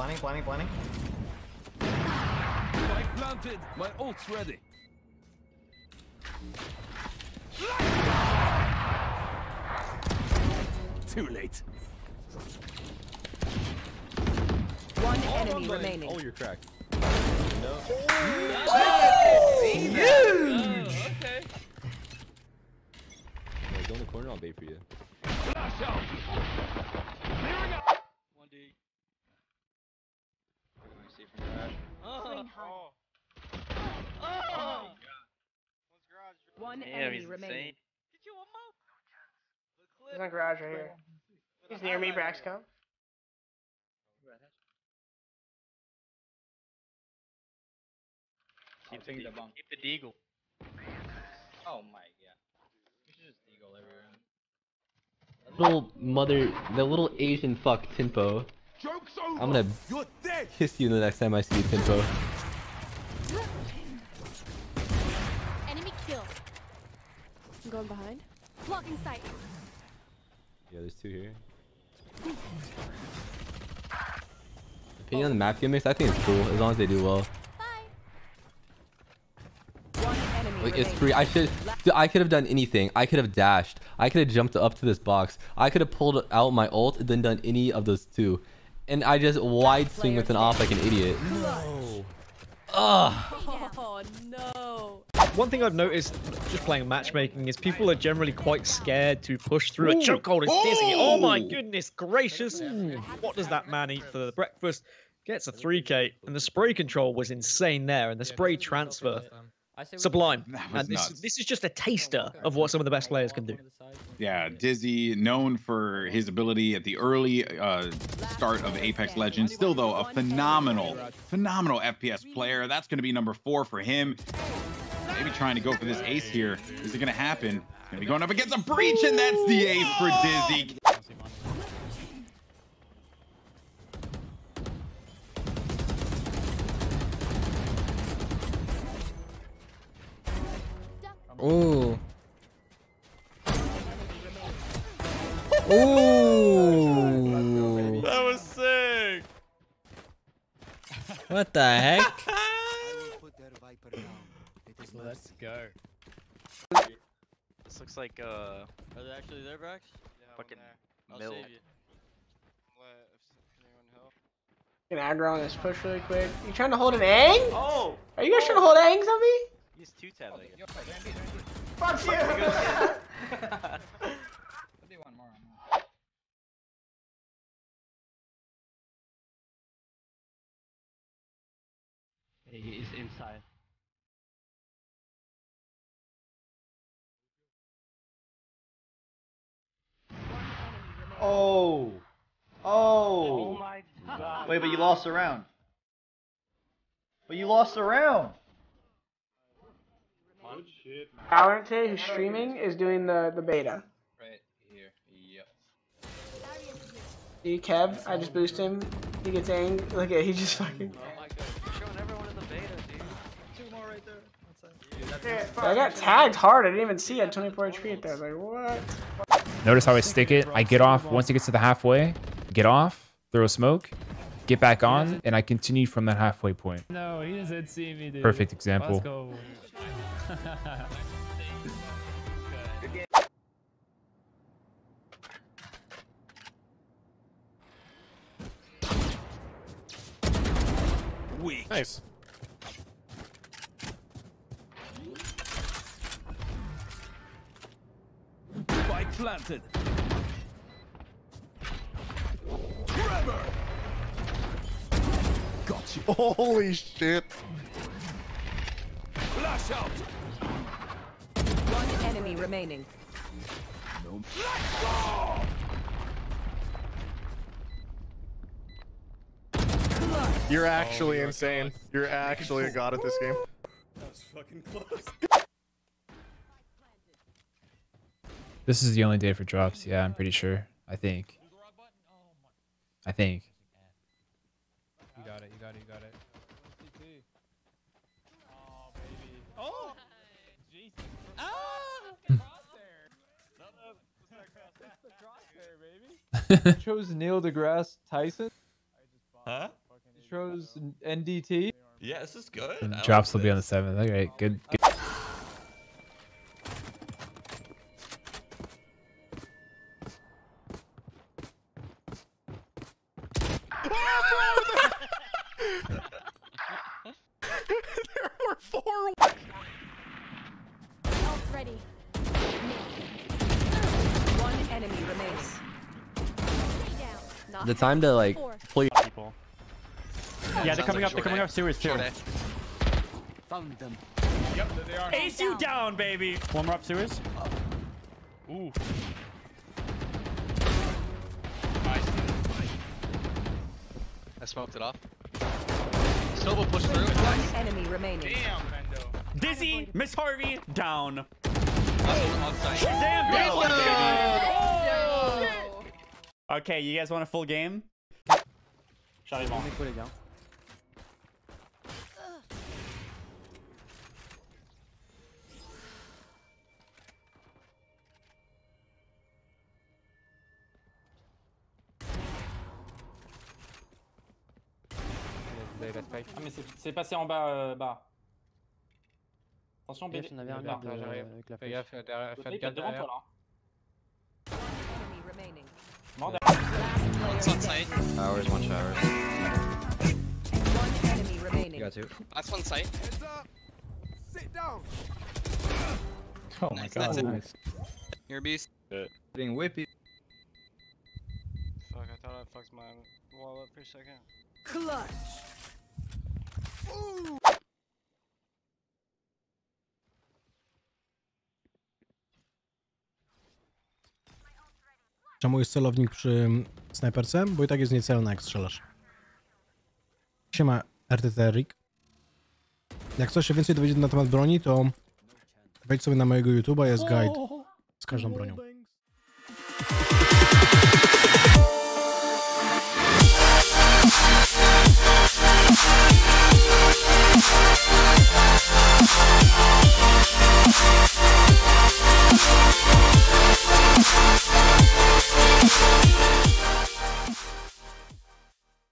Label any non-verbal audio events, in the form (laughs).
Planning, planning, planning. Spike planted. My ult's ready. Too late. One enemy remaining. Oh, you're cracked. Okay. No, go in the corner. I'll bait for you. Flash out. Clearing out. One D. What do I see from garage? Oh. oh. Oh. Oh. oh one enemy he's remaining. insane. Get you one more. He's in the garage right here. He's near me, Braxcom. Keep oh, the, deagle. Keep the deagle. Oh my god. You should just deagle everywhere. Little mother, the little Asian fuck Timpo. Joke's over. I'm gonna You're dead. Kiss you the next time I see you, Timpo. Enemy kill. I'm going behind. Blocking sight. Yeah, there's two here. Depending on the map gimmicks, I think it's cool as long as they do well. Bye. One enemy Like it's free. I should. Dude, I could have done anything. I could have dashed. I could have jumped up to this box. I could have pulled out my ult and then done any of those two. And I just wide swing with an off like an idiot. No. Ugh. Oh no. One thing I've noticed just playing matchmaking is people are generally quite scared to push through a chokehold. It's dizzy. Oh my goodness gracious. What does that man eat for breakfast? Gets a 3k. And the spray control was insane there. And the spray transfer. Sublime. That was And this, nuts. this is just a taster of what some of the best players can do. Yeah, Dizzy, known for his ability at the early uh, start of Apex Legends. Still, though, a phenomenal, phenomenal FPS player. That's going to be number four for him. Maybe trying to go for this ace here. Is it going to happen? Going to be going up against a breach, and that's the ace for Dizzy. Ooh. That was sick. What the heck? (laughs) Let's go. This looks like uh. Are they actually there, Brax? Yeah, Fucking milk. Can aggro on this push really quick. You trying to hold an Aang? Oh! Are you guys trying to hold Aang's on me? He's two tab. I guess. Fuck you! (laughs) (laughs) He is inside. Oh. oh. Oh. my god. Wait, but you lost the round. But you lost the round. Valorant today, who's streaming, is doing the, the beta. Right here. Yep. See, Kev, I just boost him. He gets angry. Look at he just fucking. Oh my god. You're showing everyone in the beta, dude. Two more right there. I got tagged hard. I didn't even see. I had 24 HP at there. I was like, what? Notice how I stick it? I get off once it gets to the halfway, get off, throw a smoke, get back on, and I continue from that halfway point. No, he doesn't see me, dude. Perfect example. Let's go. Nice. Spike planted. Trevor. Got you. Holy shit. Flash out. One enemy remaining. Let's go. You're actually insane. You're actually a god at this game. This is the only day for drops. Yeah, I'm pretty sure. I think. I think. You got it, you got it, you got it. Oh. (laughs) Chose Neil deGrasse Tyson? Huh? Chose NDT. Yeah, this is good. Drops like will be on the seventh. Okay, good. good. Ready. One enemy remains. Down. The time to like Four. play. People. Yeah, they're coming up. They're coming up sewers too. Found them. Yep, they are. Ace you down, baby. One more up sewers. Ooh. I smoked it off. Snowball pushed through. One enemy remaining. Damn, Mendo. Dizzy, Miss Harvey, down. Okay, you guys want a full game? Charlie bon. Ah mais c'est passé en bas, euh, bas. Attention, BD. on avait un Merde, merde, j'arrive. euh, Fais gaffe, derrière, Le faites mec est gaffe devant derrière. toi là. Enemy remaining. Mort One's on site. Showers, one showers. One enemy remaining. You got two. Last one site. Sit down. Oh my Nice, god. that's. Nice. You're a beast. Getting whippy. Fuck, I thought I fucked my wall up for a second. Clutch. Czemu jest celownik przy snajperce? Bo i tak jest niecelna jak strzelasz. Siema RTT Rick. Jak chcesz się więcej dowiedzieć na temat broni, to wejdź sobie na mojego YouTube'a, jest guide z każdą bronią.